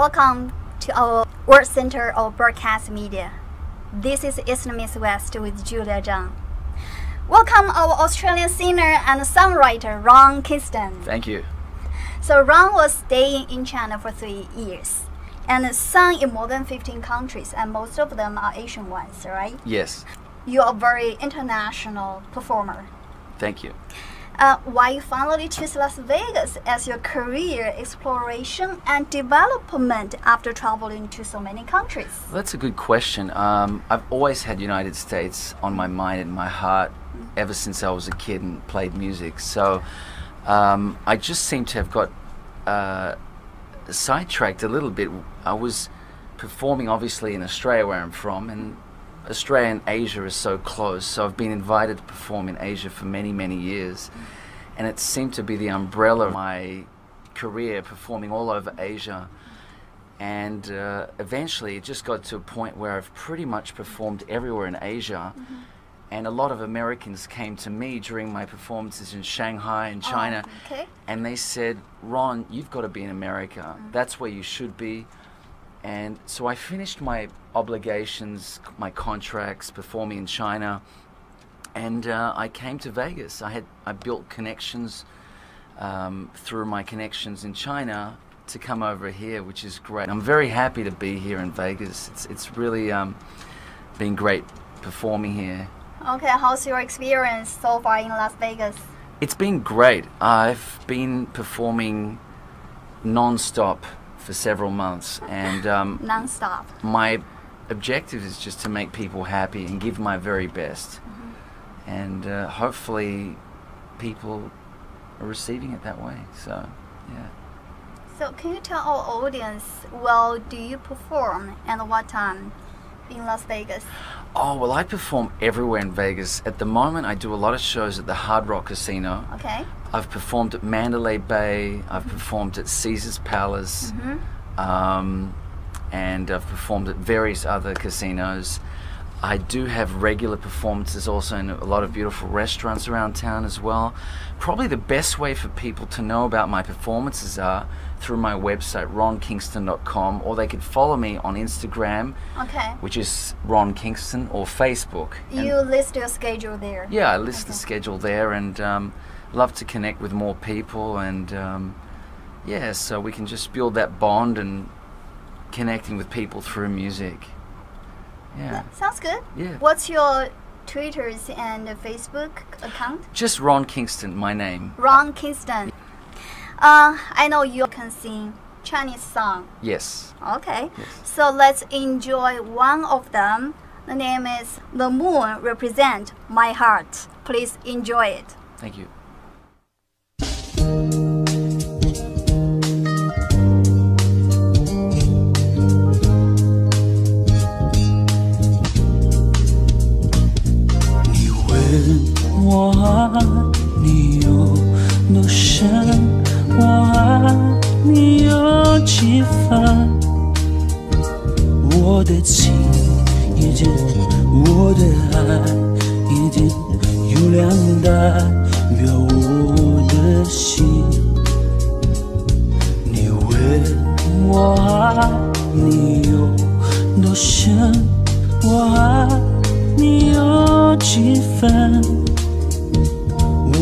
Welcome to our World Center of Broadcast Media. This is East Meets West with Julia Zhang. Welcome our Australian singer and songwriter Ron Kingston. Thank you. So Ron was staying in China for three years and sung in more than 15 countries and most of them are Asian ones, right? Yes. You are a very international performer. Thank you. Uh, why you finally choose Las Vegas as your career exploration and development after traveling to so many countries? Well, that's a good question. Um, I've always had United States on my mind and my heart ever since I was a kid and played music. So um, I just seem to have got uh, sidetracked a little bit. I was performing obviously in Australia where I'm from and Australia and Asia is so close, so I've been invited to perform in Asia for many, many years, and it seemed to be the umbrella of my career performing all over Asia. And uh, eventually, it just got to a point where I've pretty much performed everywhere in Asia. Mm-hmm. And a lot of Americans came to me during my performances in Shanghai and China, Oh, okay. and they said, Ron, you've got to be in America. Mm. That's where you should be. And so I finished my obligations, my contracts, performing in China, and uh, I came to Vegas. I had I built connections um, through my connections in China to come over here, which is great. I'm very happy to be here in Vegas. It's it's really um, been great performing here. Okay, how's your experience so far in Las Vegas? It's been great. I've been performing non-stop for several months, and um, Non-stop. my objective is just to make people happy and give my very best, and uh, hopefully, people are receiving it that way. So, yeah. So can you tell our audience, well, do you perform and what time in Las Vegas? Oh well, I perform everywhere in Vegas. At the moment, I do a lot of shows at the Hard Rock Casino. Okay. I've performed at Mandalay Bay. I've performed at Caesar's Palace. Um, and I've performed at various other casinos. I do have regular performances also in a lot of beautiful restaurants around town as well. Probably the best way for people to know about my performances are through my website, ronkingston.com, or they could follow me on Instagram, Okay. which is Ron Kingston, or Facebook. You list your schedule there. yeah, I list the schedule there and um, love to connect with more people and um, yeah, so we can just build that bond and connecting with people through music. Yeah. That sounds good. Yeah. What's your Twitter's and Facebook account? Just Ron Kingston, my name. Ron Kingston. Uh, I know you can sing Chinese song. Yes. Okay. Yes. So let's enjoy one of them. The name is The Moon Represent My Heart. Please enjoy it. Thank you. 你问我爱你有多深，我爱你有几分？我的情已经，我的爱已经，有两半。几分？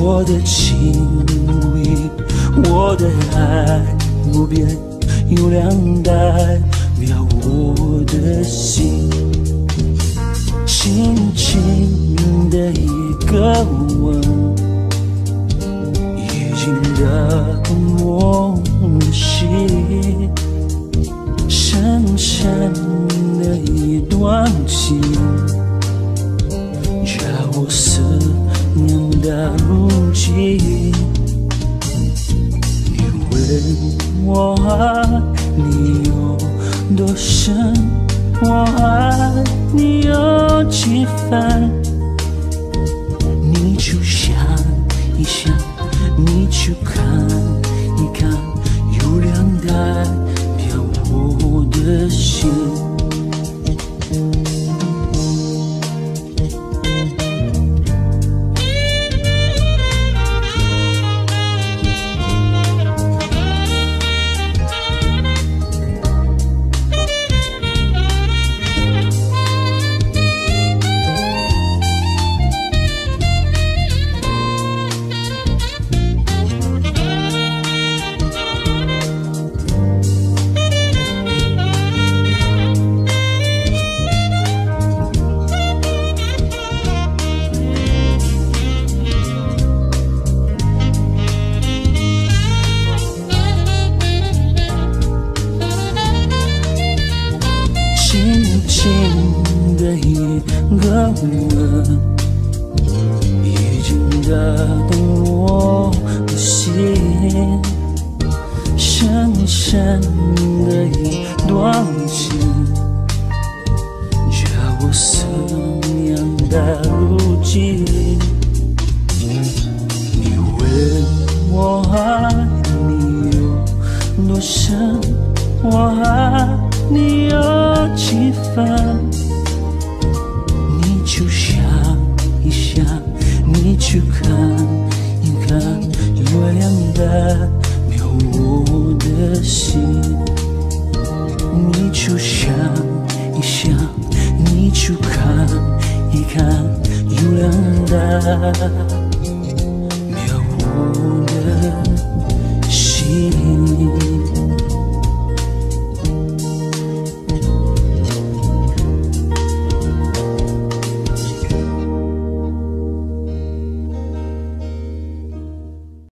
我的情无疑，我的爱不变，有两代表我的心。轻轻的一个吻，已经打动我的心。深深的一段情，如今。你问我爱你有多深，我爱你有几分？你去想一想，你去个吻已经打动我的心深深的一段情叫我思念到如今你问我爱你有多深我爱你有几分？你去想一想，你去看一看月亮代表我的心。